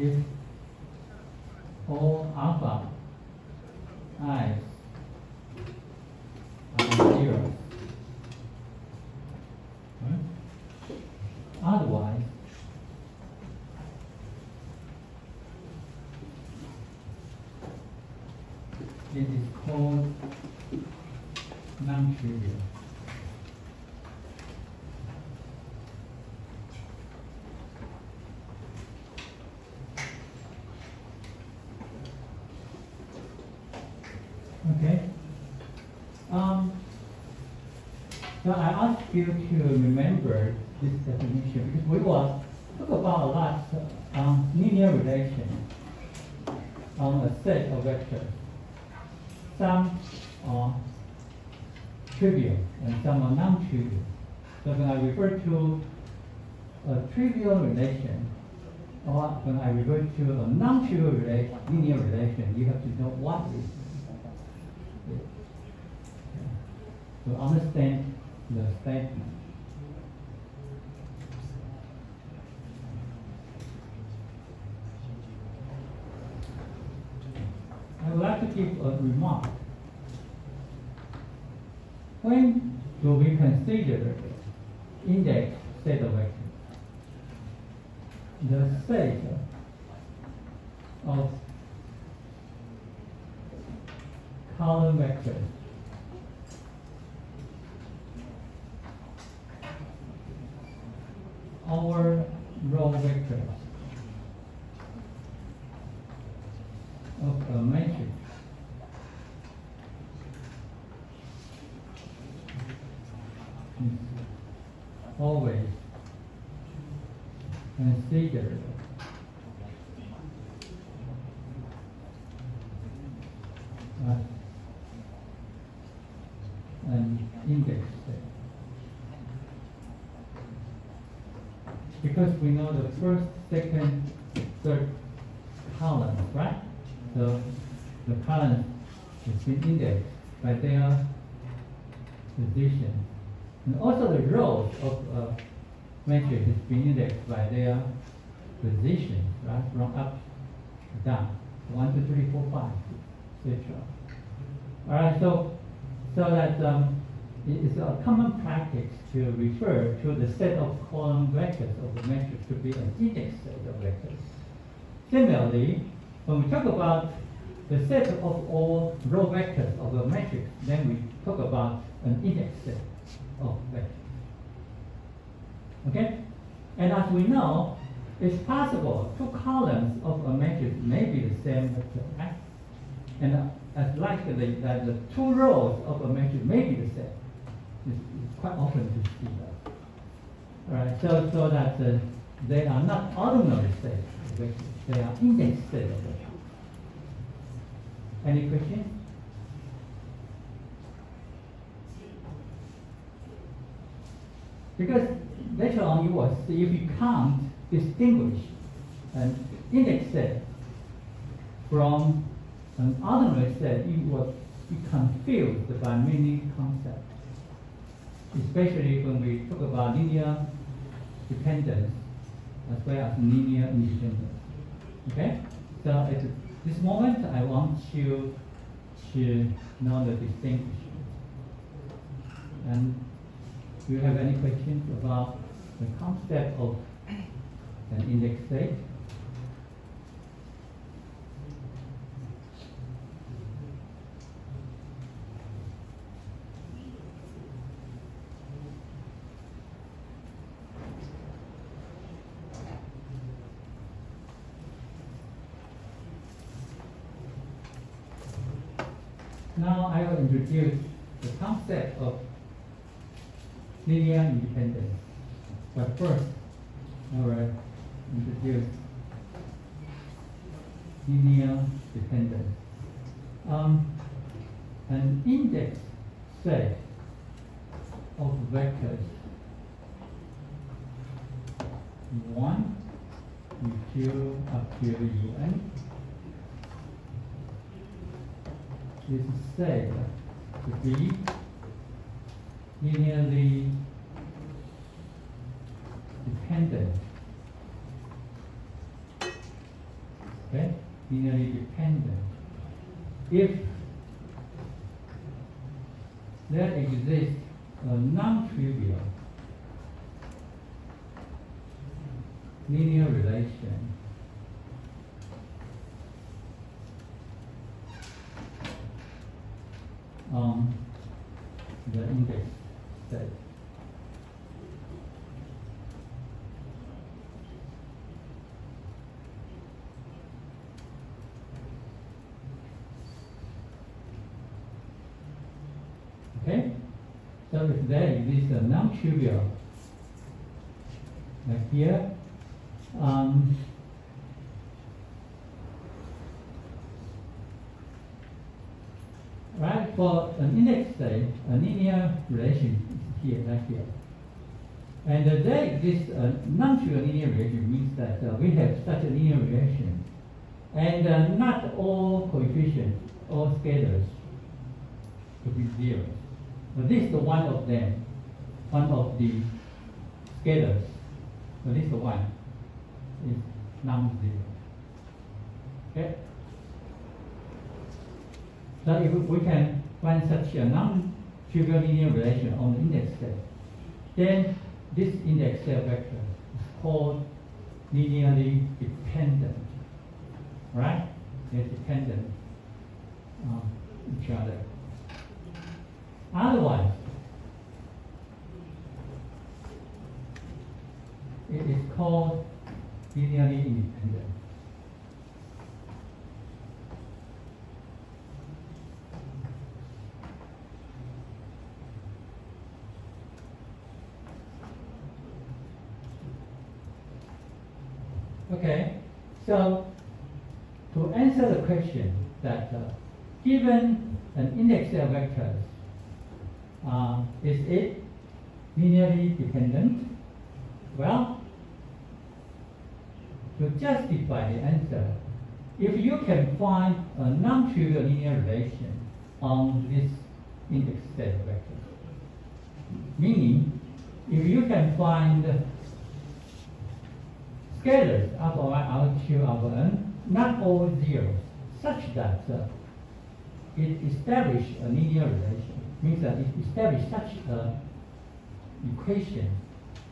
if all alpha i's are zero. Right? Otherwise, it is called non-trivial. Okay. Um, so I ask you to remember this definition because we will talk about a lot on linear relation on a set of vectors. Some are trivial and some are non-trivial. So when I refer to a trivial relation or when I refer to a non-trivial relation, linear relation, you have to know what is it. To understand the statement. I would like to give a remark. When do we consider index set of action? The state of column vectors our row vectors of a matrix is always considered as an index set. Because we know the first, second, third column, right? So the column is been indexed by their position. And also the rows of a matrix is being indexed by their position, right? From up to down. One, two, three, four, five, etc. Alright, so so that um, it is a common practice to refer to the set of column vectors of the matrix to be an index set of vectors. Similarly, when we talk about the set of all row vectors of a matrix, then we talk about an index set of vectors. Okay? And as we know, it's possible two columns of a matrix may be the same vector, right? And uh, as likely that the two rows of a matrix may be the same. It's, it's quite often to see that. All right, so, so that uh, they are not ordinary sets, they are index sets. Any questions? Because later on you will see if you can't distinguish an index set from an ordinary set, you will be confused by many concepts. Especially when we talk about linear dependence as well as linear independence. Okay? So at this moment I want you to know the distinction. And do you have any questions about the concept of an index set? Introduce the concept of linear independence. But first, I will introduce linear dependence. Um, an index set of vectors one, two up to un is said to be linearly dependent Okay, linearly dependent. If there exists a non-trivial linear relation on the index. Okay? So if there a non-trivial, like here, um, right, for an index set, a linear relation here, like here. And uh, there exists a non-trivial linear relation means that uh, we have such a linear relation. And uh, not all coefficients, all scalars, to be zero. But this is the one of them, one of the scalars. So this one is non-zero. Okay? So if we can find such a non-trivial linear relation on the index set, then this index set vector is called linearly dependent. Right? They're dependent on each other. Otherwise, it is called linearly independent. Okay, so to answer the question that uh, given an index of vectors, uh, is it linearly dependent? Well, to justify the answer, if you can find a non-trivial linear relation on this index set vector, meaning if you can find scalars 1, alpha 2, alpha n, not all zeros, such that uh, it establishes a linear relation, means that it establishes such an equation,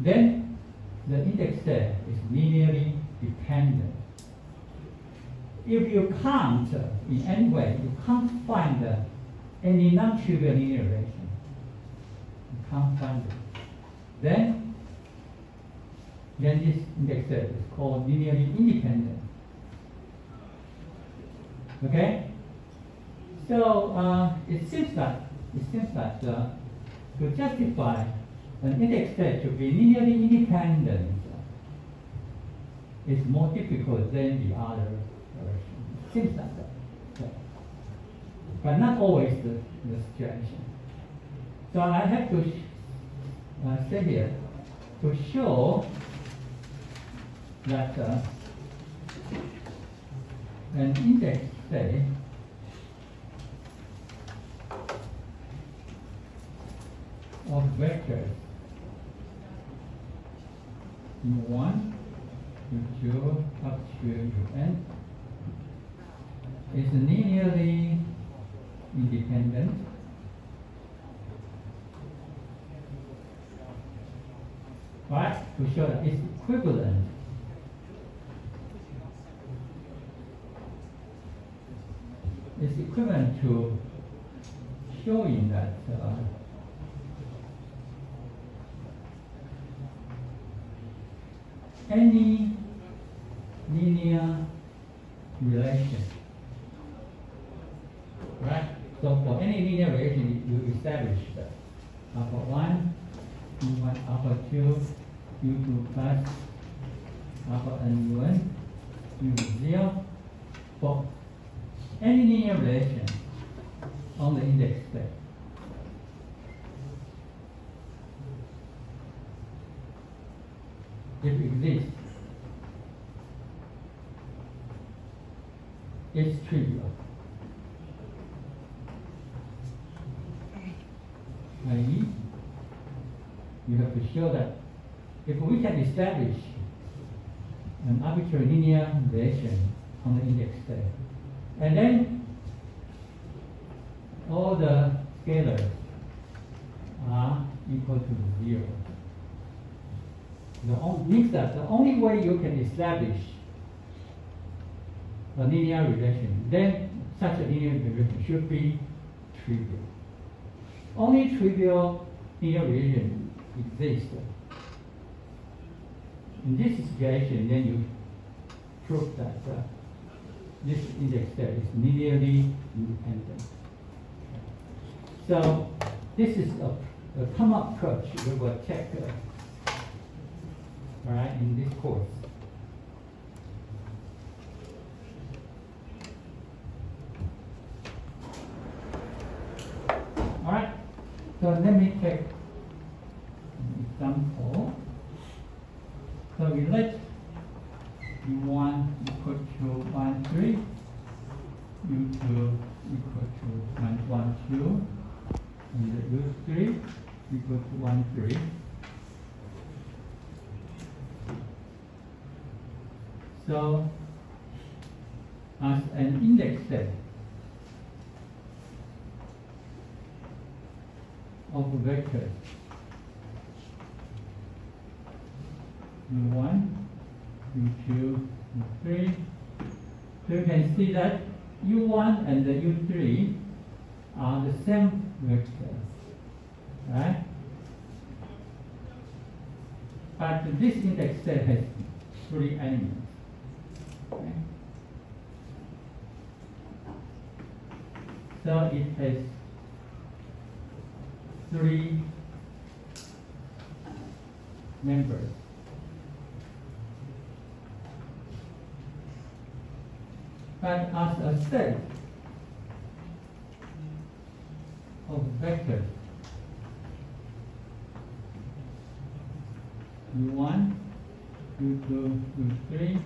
then the index set is linearly dependent. If you can't, uh, in any way, you can't find uh, any non-trivial linear relation, you can't find it, then then this index set is called linearly independent. Okay? So uh, it seems that it seems that uh, to justify an index set to be linearly independent is more difficult than the other direction. It seems that. Yeah. But not always the, the situation. So I have to uh, say here to show that uh, an index say of vectors u1 u2 up to un is linearly independent. But to show that it's equivalent is equivalent to showing that uh, any linear relation, right? So for any linear relation, you establish that alpha 1, u1, alpha 2, u2 plus alpha n u1, u0 for any linear relation on the index space. If it exists, it's trivial. I.e., you have to show that if we can establish an arbitrary linear relation on the index set. And then all the scalars are equal to zero. The only, means that the only way you can establish a linear relation, then such a linear relation should be trivial. Only trivial linear relation exists. In this situation, then you prove that uh, this index there is linearly independent. So this is a, a common approach we will check uh, right, in this course. All right, so let me take an example. So we let u1 equal to 1, 3, u2 equal to 1, 1, 2, and u3 equal to 1, 3. So, as an index set of vectors u1, u2, u3. So you can see that u1 and the u3 are the same vectors, right? But this index set has elements. Okay? So it has three members. But as a set of vectors, u1, u2, u3,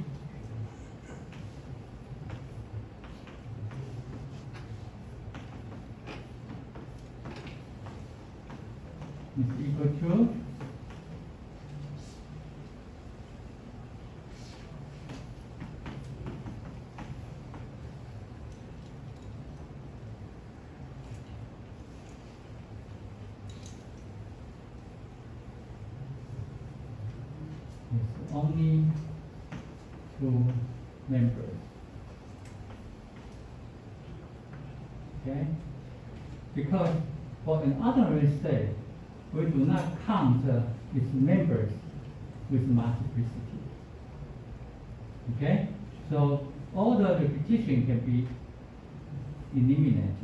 is equal is only two members. Okay? Because for an ordinary set, we do not count uh, its members with multiplicity. Okay? So all the repetition can be eliminated.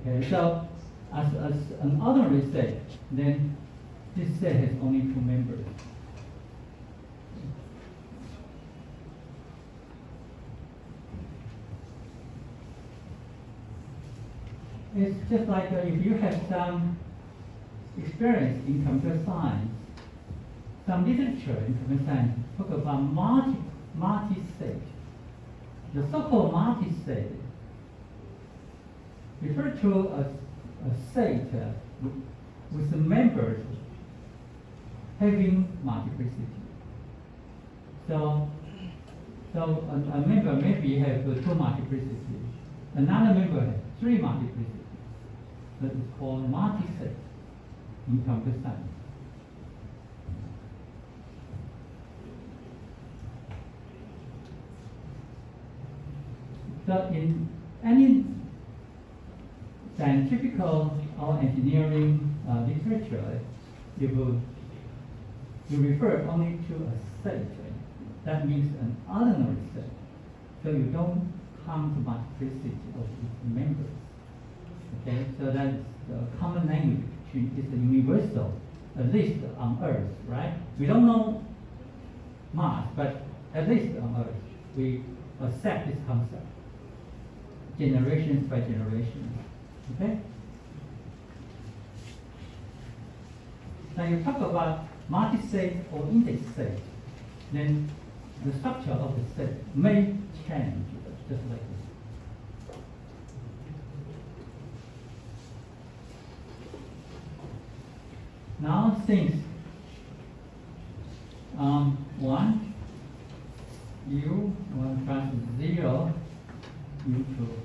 Okay, so as, as an ordinary set, then this set has only two members. It's just like uh, if you have some experience in computer science, some literature in computer science talk about multi, multiset. The so-called multiset refer to a, a state uh, with, with the members having multiplicity. So, so a, a member maybe have two multiplicity, another member has three multiplicity. That is called multiset in computer science. So in any scientific or engineering uh, literature, you will you refer only to a state. That means an ordinary set. So you don't count multiplicity of its members. Okay, so that's the common language is the universal, at least on Earth, right? We don't know Mars, but at least on Earth, we accept this concept, generations by generations. Okay? Now you talk about multiset or index set, then the structure of the state may change just like this. Now since um, 1, u, 1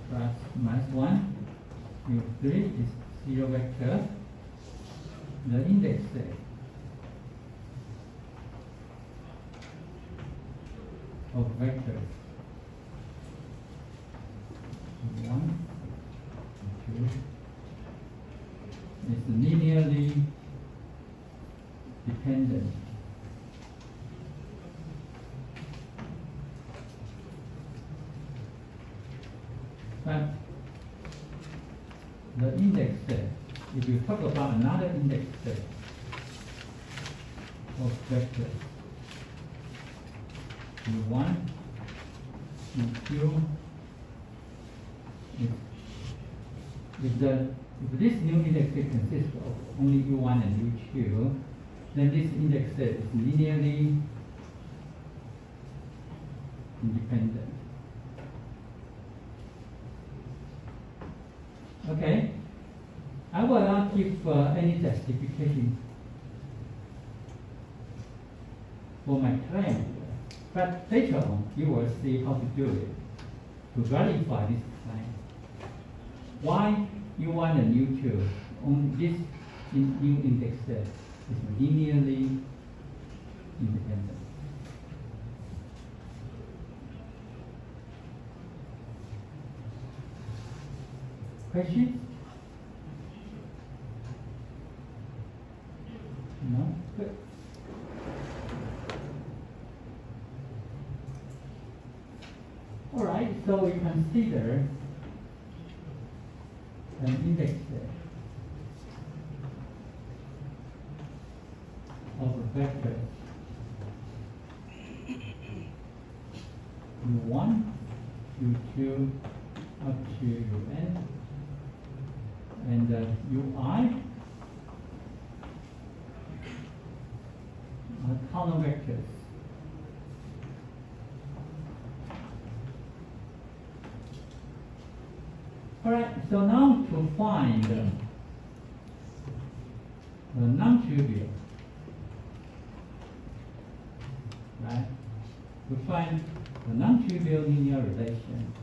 plus minus 1 u3 is zero vector. The index set of vectors. One, two, is linearly dependent. But the index set, if you talk about another index set of vectors, U1, U2, if, if the if this new index set consists of only U1 and U2, then this index set is linearly independent. Okay, I will not give uh, any justification for my claim, but later on you will see how to do it to verify this claim. Why U1 and U2 on this new index set is linearly independent. Questions? No? Good. All right, so we consider an index set vectors u1, u2, up to un, and uh, ui are column vectors. All right, so now to find uh, a non-trivial, right? To find a non-trivial linear relation.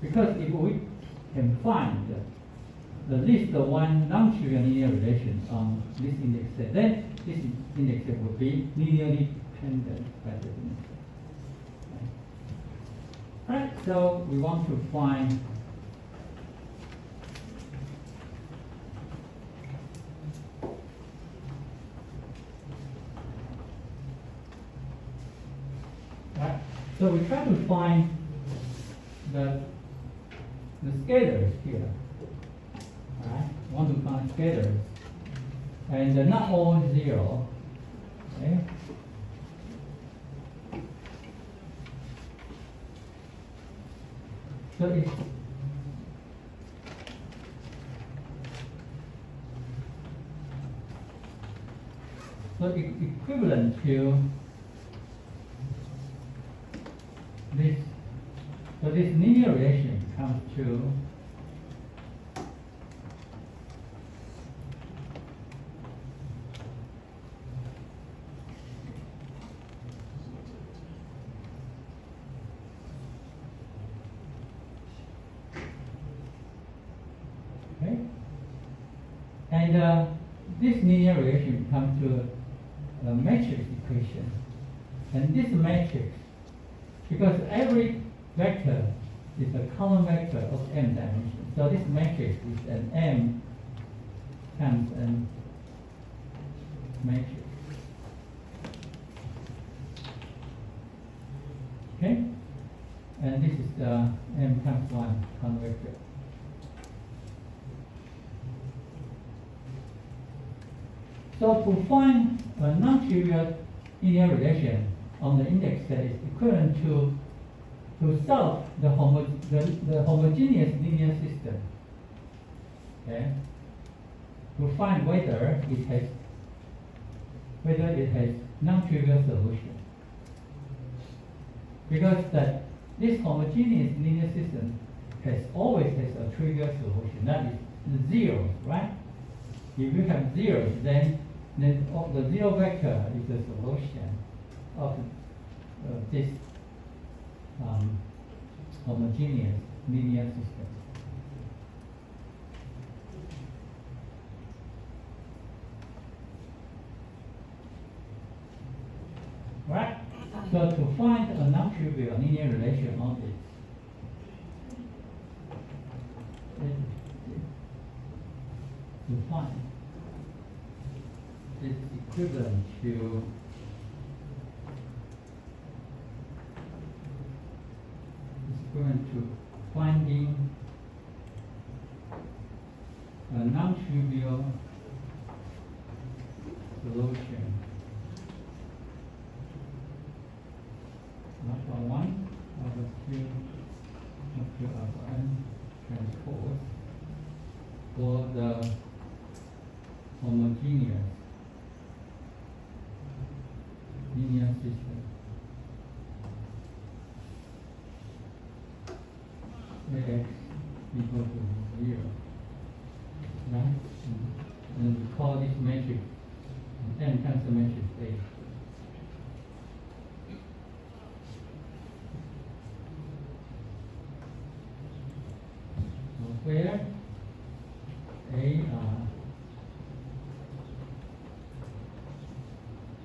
Because if we can find the least one non-trivial linear relation on this index set, then this index set will be linearly dependent by. Right? Right, so we want to find So we try to find the the scalars here. Right? Want to find scalars. And they're not all zero. Okay? So it's so equivalent to this so this linear relation comes to okay, and uh, this linear relation comes to a matrix equation, and this matrix because every vector is a column vector of m dimensions. So this matrix is an m times n matrix. Okay? And this is the m times 1 column vector. So to find a non-trivial linear relation on the index that is equivalent to to solve the, homo the, the homogeneous linear system. Okay? To find whether it has whether it has non-trivial solution. Because that this homogeneous linear system has always has a trivial solution, that is zeros, right? If you have zeros, then then the zero vector is a solution of uh, this um, homogeneous linear system. Right? So to find a non-trivial linear relation on this, to find is equivalent to is equivalent to finding a non-trivial solution alpha one, alpha two, up to alpha n transpose for the homogeneous linear system. Ax equal to zero. Right? And we call this matrix n times the matrix A. So where A are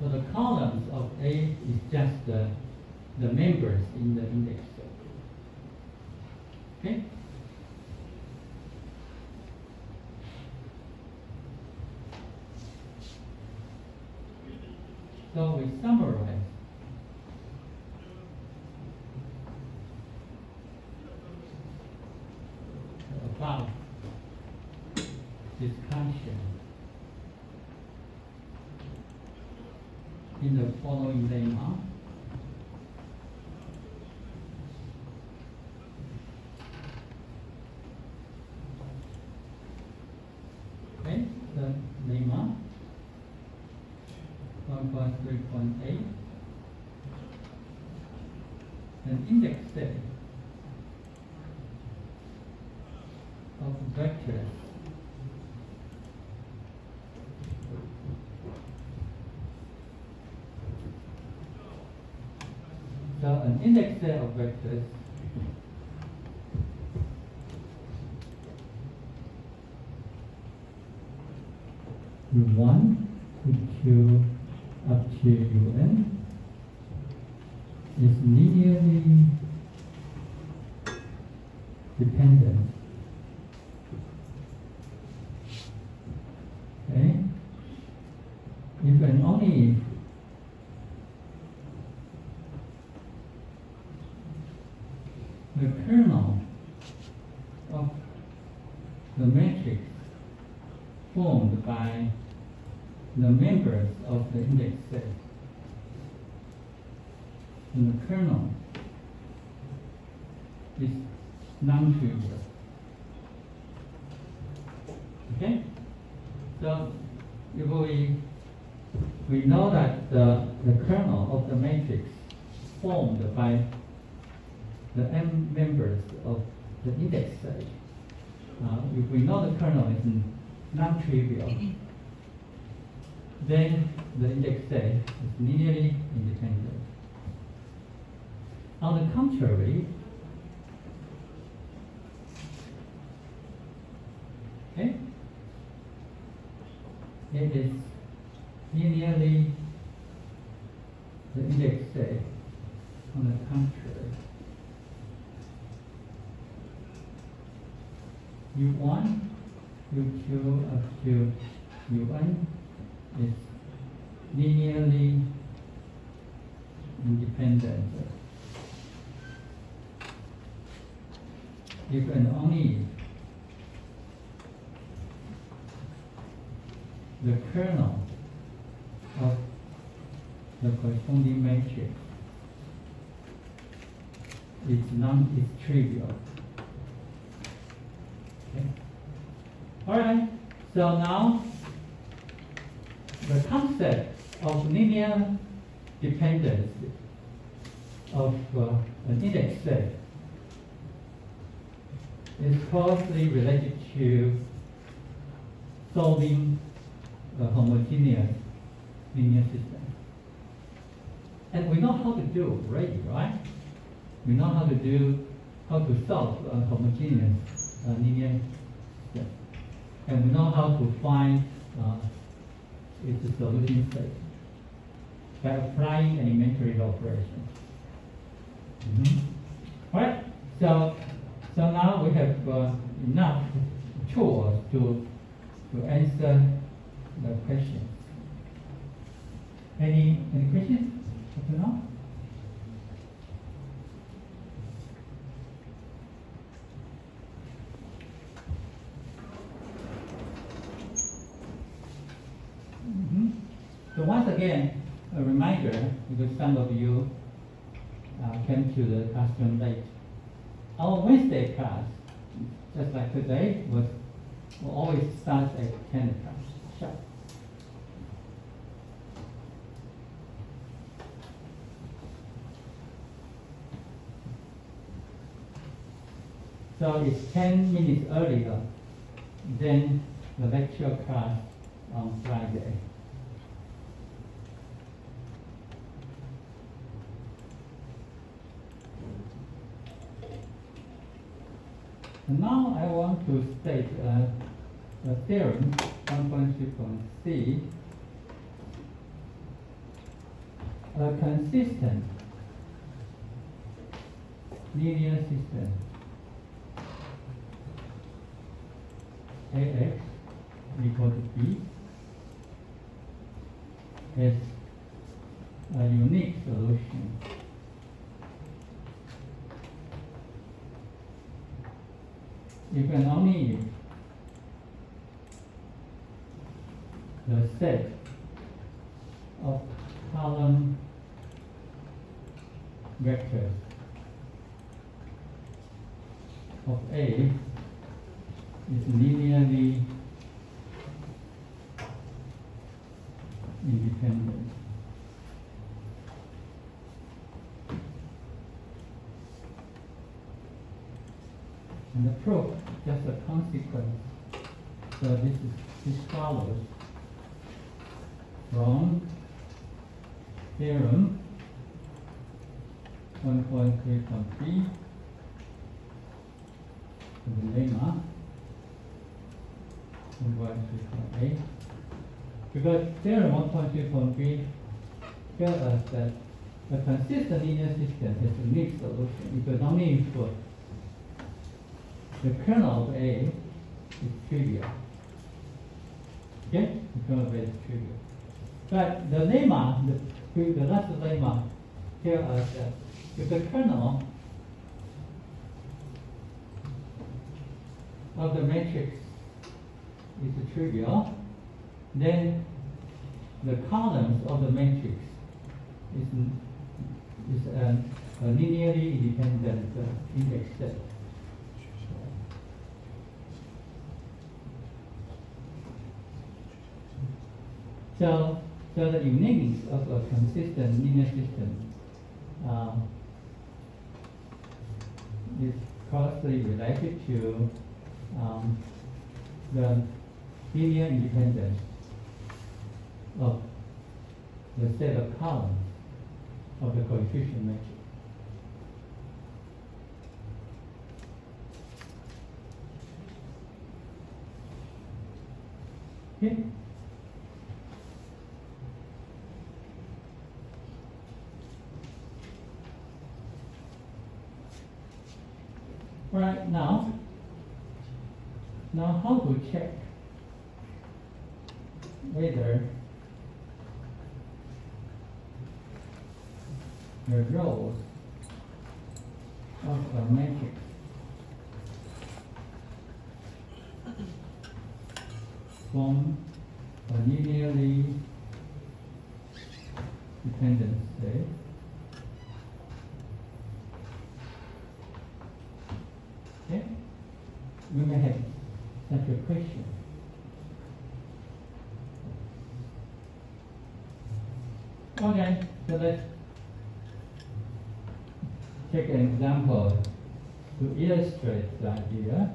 so the columns of A is just the, the members in the index set. Okay? So we summarize. About discussion in the following lemma. Okay, the lemma one point three point eight. An index set of vectors So an index set of vectors U1 to Q up to UN is linearly dependent. Okay? If and only if the kernel of the matrix formed by the members of the index set in the kernel is non-trivial. Okay? So if we we know that the, the kernel of the matrix formed by the m members of the index set. Uh, if we know the kernel is non-trivial, then the index set is linearly independent. On the contrary, okay, it is linearly the index set on the contrary. U1, U2 up to UN is linearly independent. If and only the kernel of the corresponding matrix is non is trivial. Okay. All right. So now the concept of linear dependence of uh, an index set is closely related to solving a homogeneous linear system. And we know how to do already, right? We know how to do, how to solve a homogeneous uh, linear system. And we know how to find uh, its solution state by applying elementary operations. Mm -hmm. Right? So, so now we have uh, enough tools to, to answer the questions. Any, any questions up? Mm -hmm. So once again, a reminder, because some of you uh, came to the classroom late. Our Wednesday class, just like today, was will always start at 10 o'clock sharp. So it's 10 minutes earlier than the lecture class on Friday. And now I want to state uh, a theorem 1.3.c C, a consistent linear system. AX equal to B has a unique solution you can only the set of column vectors of A is linearly independent. And the proof just a consequence. So this is this follows from theorem 1.3.3 to the lemma 1.3.8 because theorem 1.3.3 tells us that a consistent linear system has a mixed solution. Because only if the kernel of A is trivial. Okay? The kernel of A is trivial. But the lemma, the, the last lemma tells us that if the kernel of the matrix is trivial, then the columns of the matrix is, is a, a linearly independent uh, index set. So, so the uniqueness of a consistent linear system um, is closely related to um, the linear independence of the set of columns of the coefficient matrix. Okay. Right now, now how to check whether the rows of a matrix form a linearly dependent state Okay? We may have such a question. Okay, so let's take an example to illustrate the idea.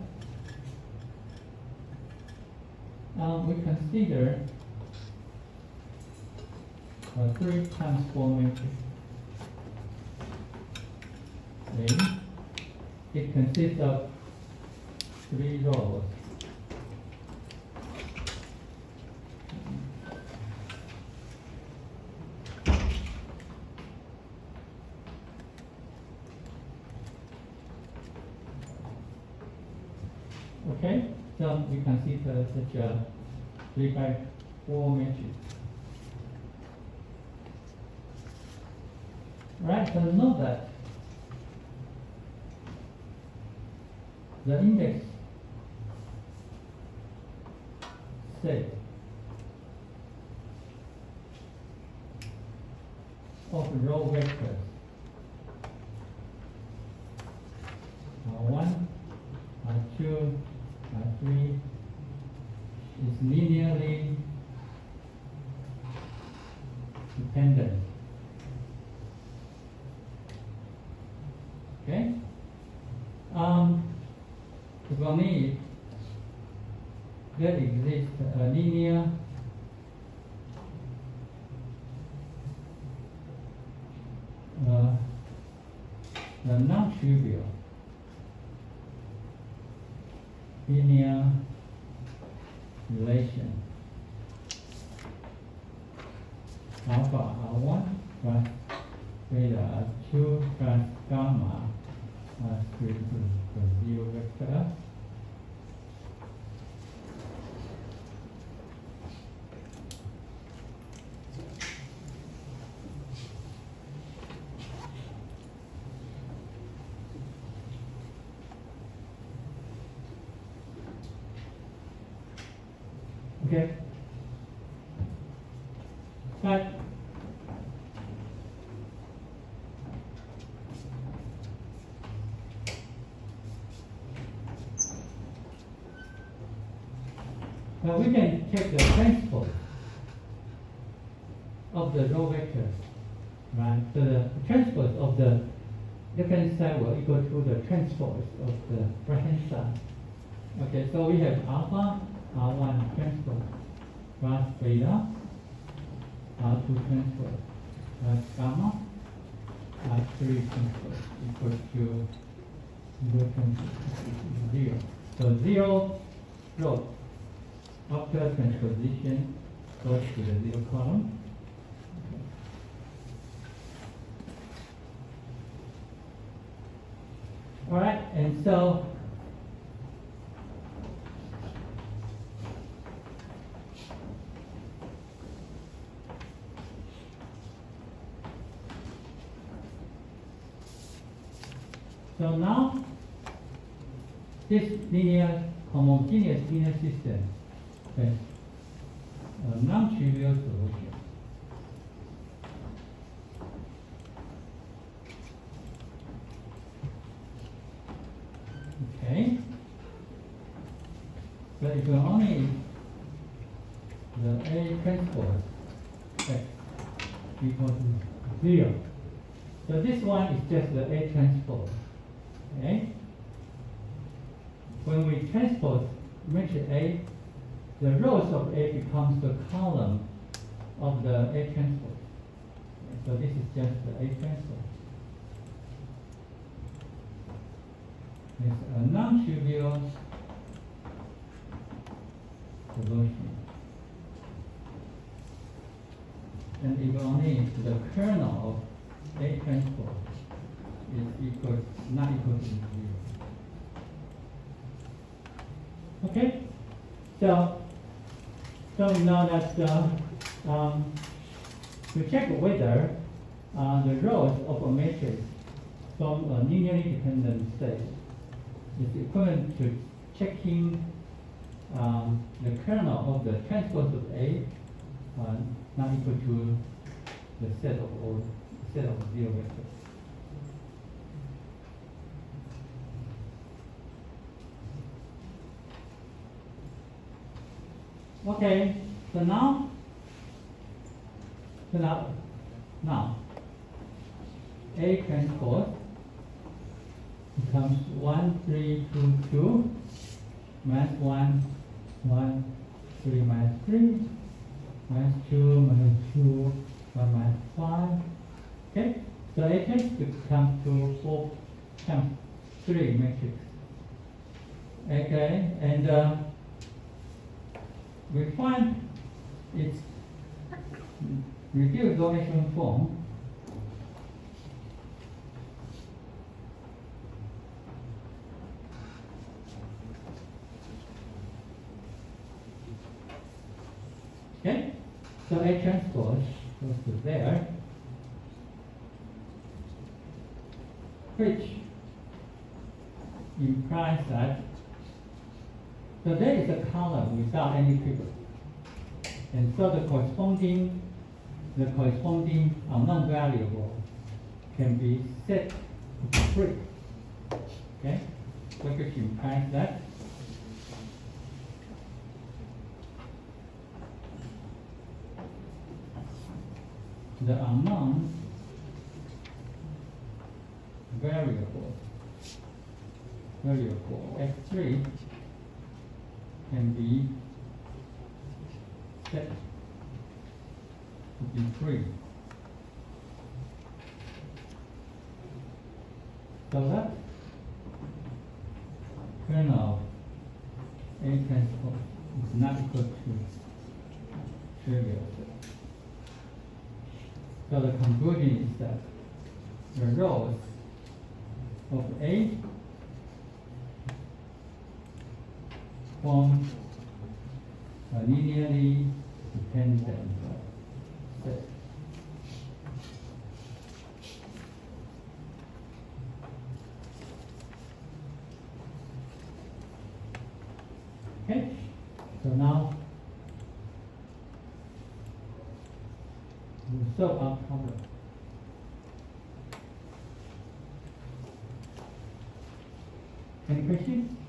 Um, we consider a three matrix. Okay. It consists of three rows. Okay, so we consider such a three by four matrix. Right, so note that the index set of row vectors are one, are two, are three is linearly dependent. Okay? Um, for me, there exists a linear uh, a non-trivial linear relation alpha R1 plus beta R2 plus gamma R3 to the zero vector. Okay. But Now we can take the transpose of the row vectors, right? So the transpose of the left-hand side will equal to the transpose of the right-hand side. Okay, so we have alpha R1 transpose plus beta R2 transpose plus gamma R3 transpose equals to zero transpose zero. So zero row after transposition goes to the zero column. All right, and so So now, this linear, homogeneous linear system has a non-trivial solution. Okay. But if only the A transpose X equals to zero. So this one is just the A transpose. Okay? When we transpose matrix A, the rows of A becomes the column of the A transpose. So this is just the A transpose. It's a non-trivial solution. And if only the kernel of A transpose is equal, not equal to zero. Okay? So, so we know that uh, um, to check whether uh, the rows of a matrix from a linearly dependent state is equivalent to checking um, the kernel of the transpose of A uh, not equal to the set of all set of zero vectors. Okay, so now, so now, now, A transpose becomes 1, 3, 2, 2, minus 1, 1, 3, minus 3, minus 2, minus 2, one minus five. Okay, so Hx becomes to four times three matrix. Okay, and uh, we find its reduced echelon form. Okay, so A transpose goes to there, which implies that so there is a column without any pivot. And so the corresponding the corresponding unknown variable can be set to free. Okay? Which implies that the unknown variable variable x3 can be set to be free. So that kernel A transpose is not equal to trivial. So the conclusion is that the rows of A form a linearly dependent. Okay, so now we solve our problem. Any questions?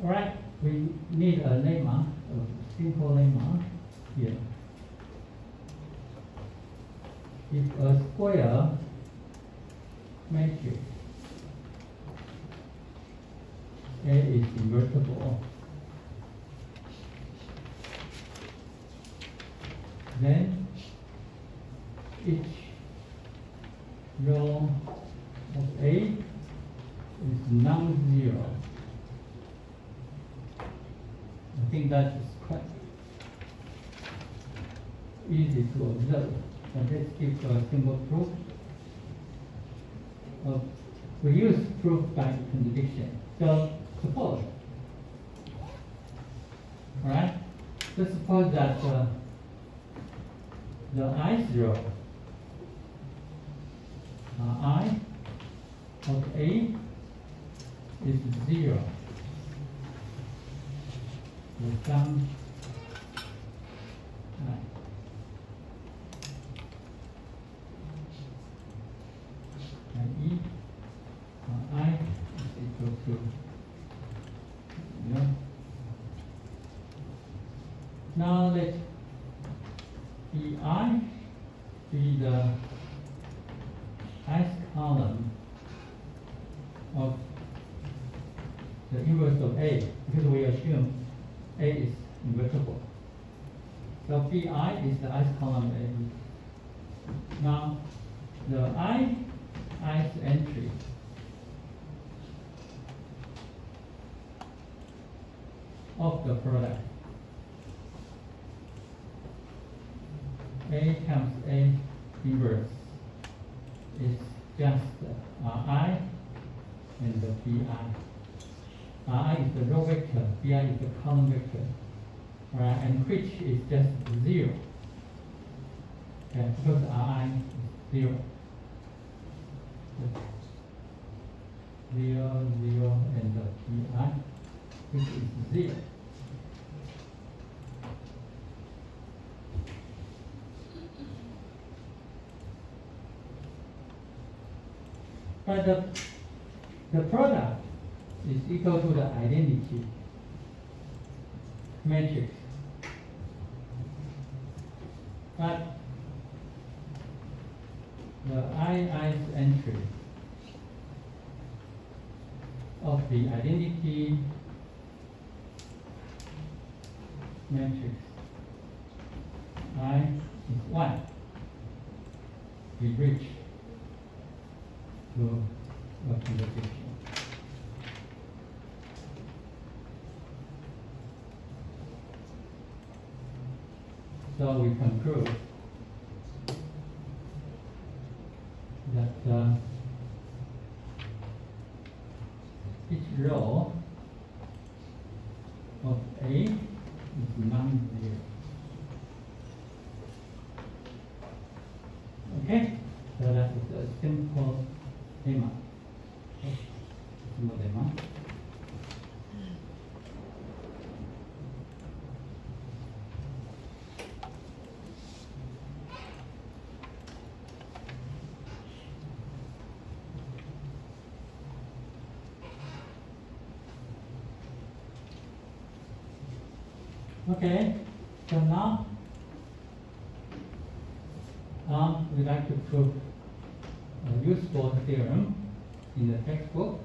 All right, we need a lemma, a simple lemma here. If a square matrix A is invertible, then each row of A is non-zero. I think that is quite easy to observe. And let's give a simple proof. Uh, we use proof by contradiction. So suppose, right? So suppose that uh, the i zero, uh, i of a is zero. The sum i. And e uh, i is equal to yeah. Now let ei be the ith column of the inverse of A because we assume A is invertible. So Bi is the ith column A. Now the i ith entry of the product. A times A inverse is just Ri and the Bi. Ri is the row vector, Bi is the column vector. Alright, and which is just zero. Okay, because Ri is zero. Zero, zero, and the Pi, which is zero. But the, the product is equal to the identity matrix. But the ith entry of the identity matrix i is 1 we reach to a conversation. So we conclude that uh, each row of A is non-zero. Okay, so that is a simple lemma. Okay, simple lemma. Okay, so now um, we'd like to prove a useful theorem in the textbook.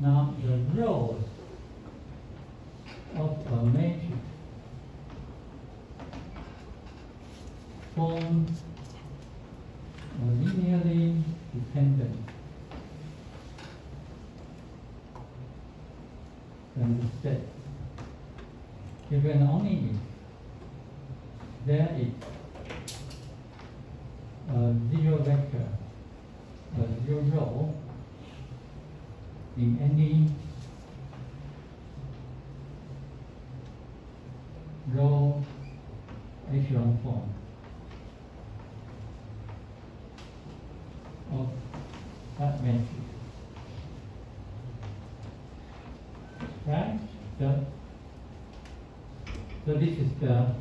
Now the rows of a matrix form a linearly dependent and set given only if there is a zero vector, a zero row in any row echelon form of that matrix. Right? So so this is the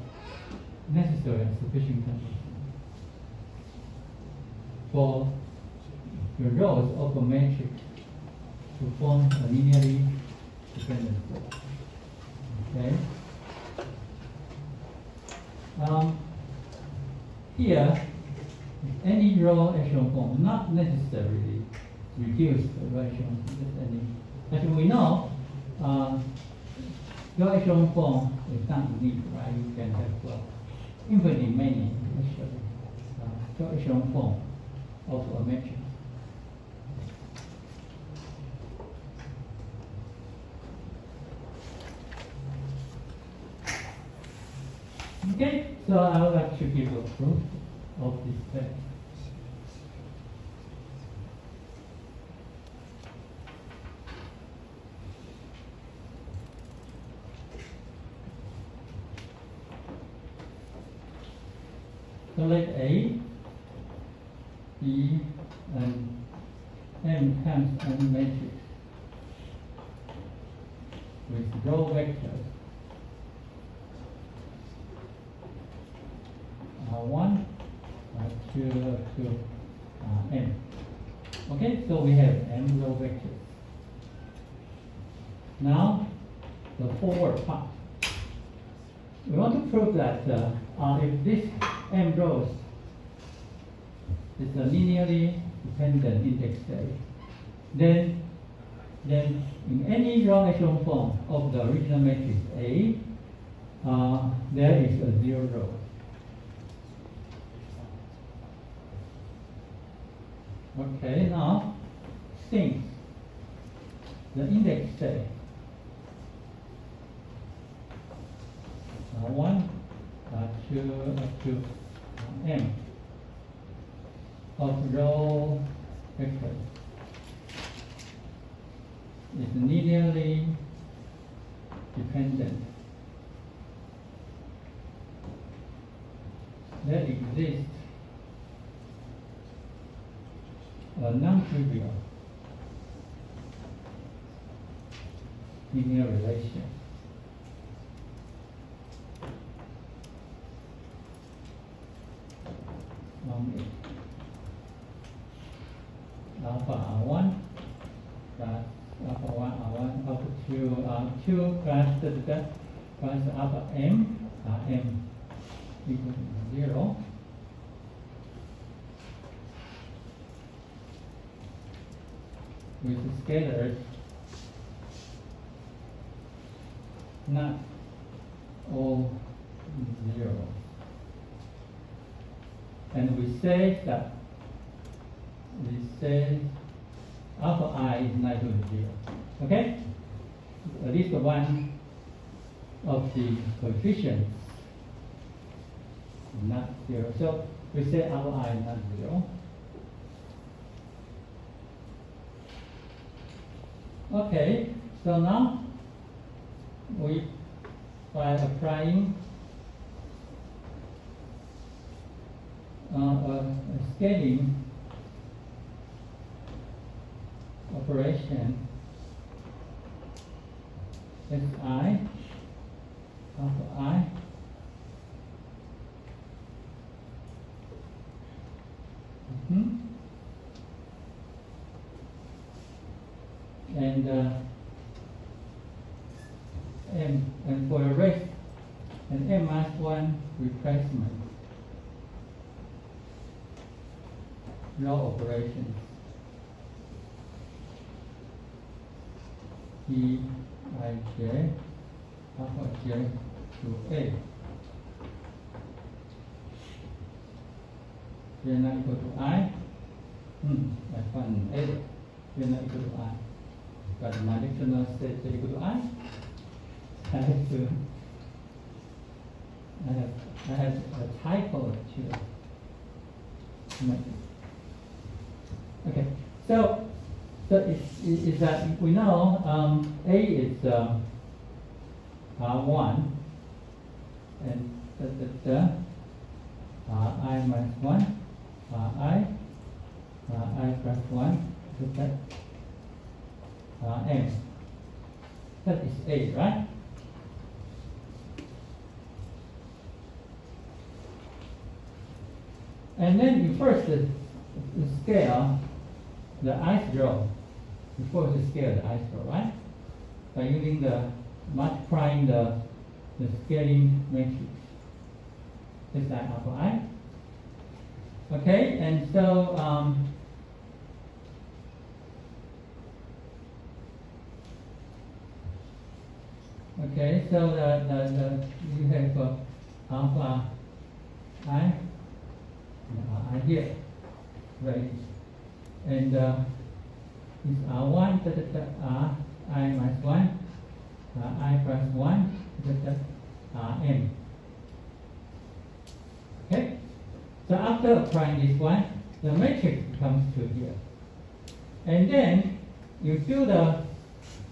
necessary and sufficient condition for the rows of a matrix to form a linearly dependent set. Okay. Um, here, any row echelon form, not necessarily reduce the As we know, uh, your echelon form is not unique, right? You can have uh, infinitely many actually. Uh, your form of a matrix. Okay, so I would like to give a proof of this fact. So let A, B, and M times n matrix with row vectors uh, 1, uh, 2, two, uh, n. Okay, so we have n row vectors. Now, the forward part. We want to prove that uh, uh, if this Ambrose is a linearly dependent index theory. Then, then in any row echelon form of the original matrix A, uh, there is a zero row. Okay, now think the index set. uh, one, uh, two, uh, two m of row vector is linearly dependent. There exists a non-trivial linear relation on it. Alpha R1 plus alpha 1 R1 alpha 2 R2 plus da, plus alpha M uh, Rm equal to 0. with scalars not all zero. And we say that we say alpha i is not equal to zero. Okay? At least one of the coefficients is not zero. So we say alpha i is not zero. Okay, so now we by applying uh, a, scaling operation. Si alpha i. Mhm. and uh, and and for the rest an m minus one replacement row operations e i j alpha j to a. J not equal to i. Hmm, I found a. J not equal to i. But my dictionary says j equal to i. I have to I have I have a typo to Okay, so so is, is, that we know um, A is um, R1 and the, the, the I minus 1 I I plus 1 so that? M that is A right? And then you first uh, scale the ice row before you scale the ice row, right? By using the multiplying the the scaling matrix. This like alpha i. Okay, and so um, okay, so the, the, the you have uh, alpha i, uh, i here, right? And uh, is R1 da, da, da, R i minus 1, uh, i plus 1, da, da, Rm. Okay? So after applying this one, the matrix comes to here. And then you do the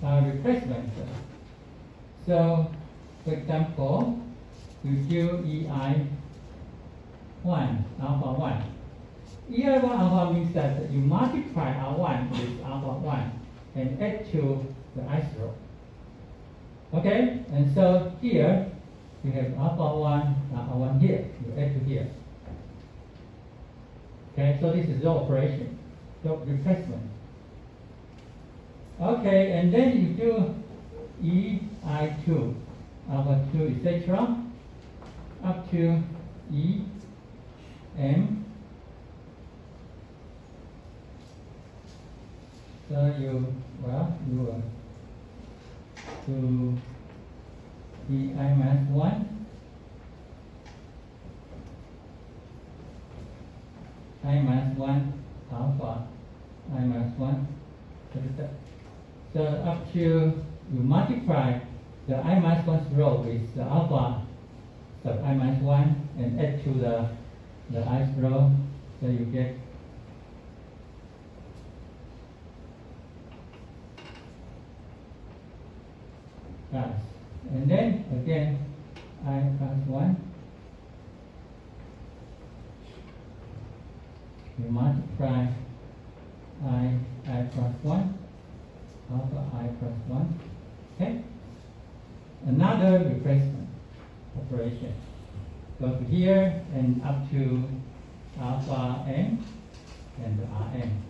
uh, replacement. So, for example, you do EI 1, alpha 1. EI1 alpha means that you multiply R1 with alpha 1 and add to the row. Okay, and so here you have alpha 1, alpha 1 here, you add to here. Okay, so this is the operation, the replacement. Okay, and then you do EI2, alpha 2, etc. up to E M So you, well, you uh, to the i minus 1, i minus 1 alpha, i minus 1. So up to you multiply the i minus 1 row with the alpha. Sub i minus 1 and add to the, the ith row, so you get And then again, i plus 1. You multiply i, i plus 1, alpha i plus 1. Okay? Another replacement operation. Go to here and up to alpha m and rm.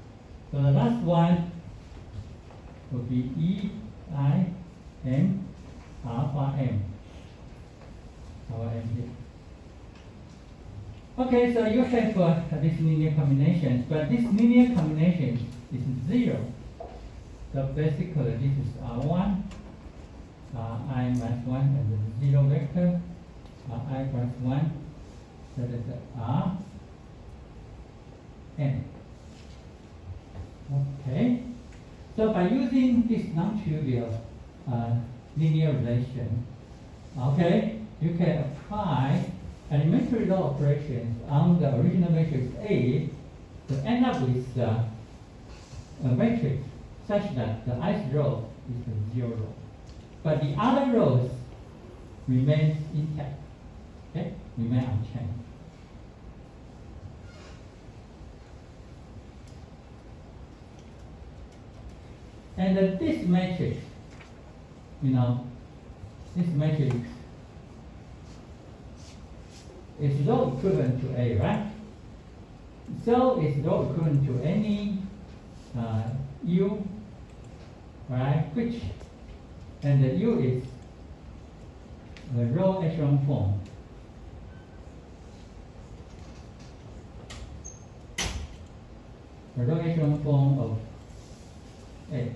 So the last one will be e i m alpha m. Alpha m here. Okay, so you have uh, this linear combination, but this linear combination is zero. So basically, this is R1, uh, I minus 1 and the zero vector, uh, I plus 1, that is R, N. Okay, so by using this non-trivial uh, linear relation, okay, you can apply elementary row operations on the original matrix A to end up with uh, a matrix such that the ith row is a zero row. But the other rows remain intact, okay, remain unchanged. And uh, this matrix, you know, this matrix is not equivalent to A, right? So it's not equivalent to any uh, U, right? Which, and the U is the row echelon form. The row echelon form of A.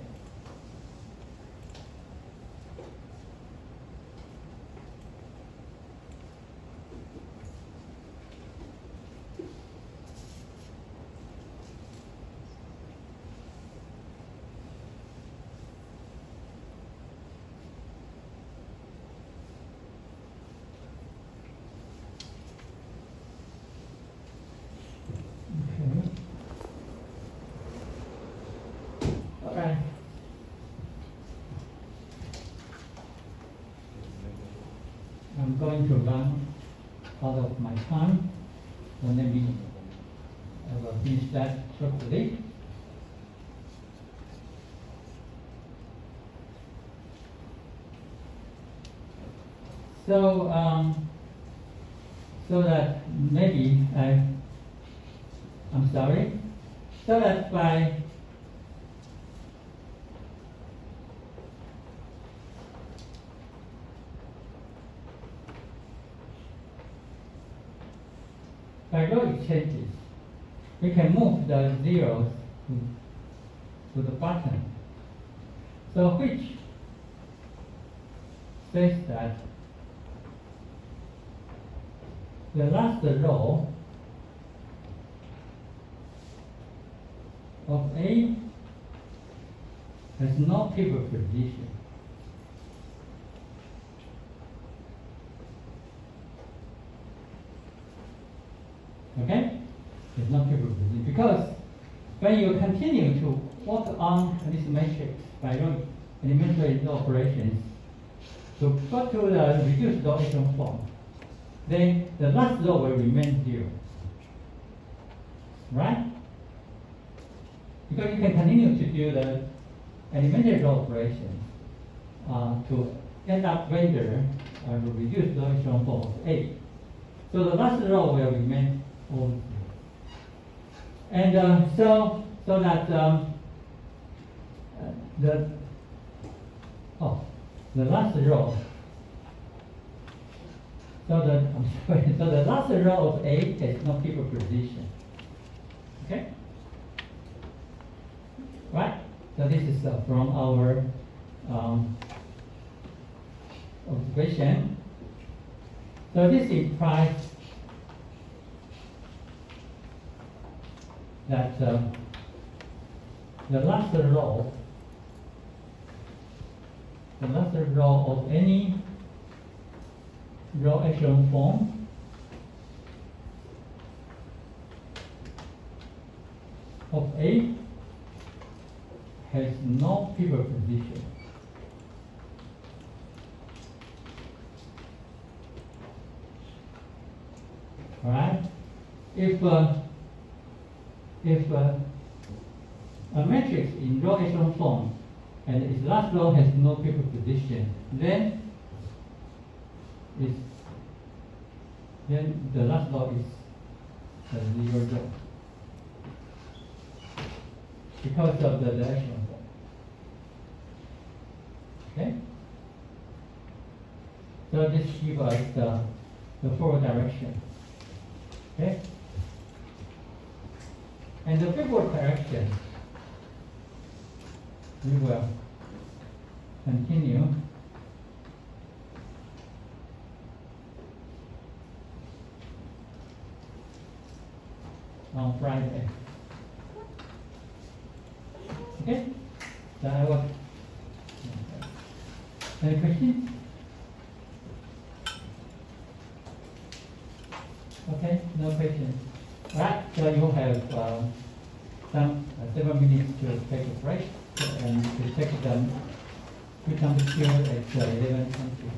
Okay. Okay. I'm going to run time. Let me, I will finish that shortly. So, um, so that maybe I, I'm sorry, so that by by row exchanges, we can move the zeros to, to the bottom. So which says that the last row of A has no pivot position. Okay? It's not pivot because when you continue to work on this matrix by doing elementary operations to go to the reduced echelon form, then the last row will remain zero. Right? Because you can continue to do the elementary operations uh, to end up render uh, reduced echelon form of A. So the last row will remain zero. And uh, so, so that um, uh, the oh, the last row so the, I'm sorry, so the last row of A has no pivot position. Okay? Right? So this is uh, from our um, observation. So this implies that um, the last row, the last row of any row echelon form of A has no pivot position. Alright? If uh, if uh, a matrix in row echelon form and its last row has no pivot position, then it's, then the last row is a zero row. Because of the echelon form. Okay? So this gives us the, the forward direction. Okay? And the pivot direction, we will continue. On Friday. Okay? So I will. Any questions? Okay, no questions. Alright, so you have uh, some uh, several minutes to take a break and to take it them to come here at uh, eleven twenty.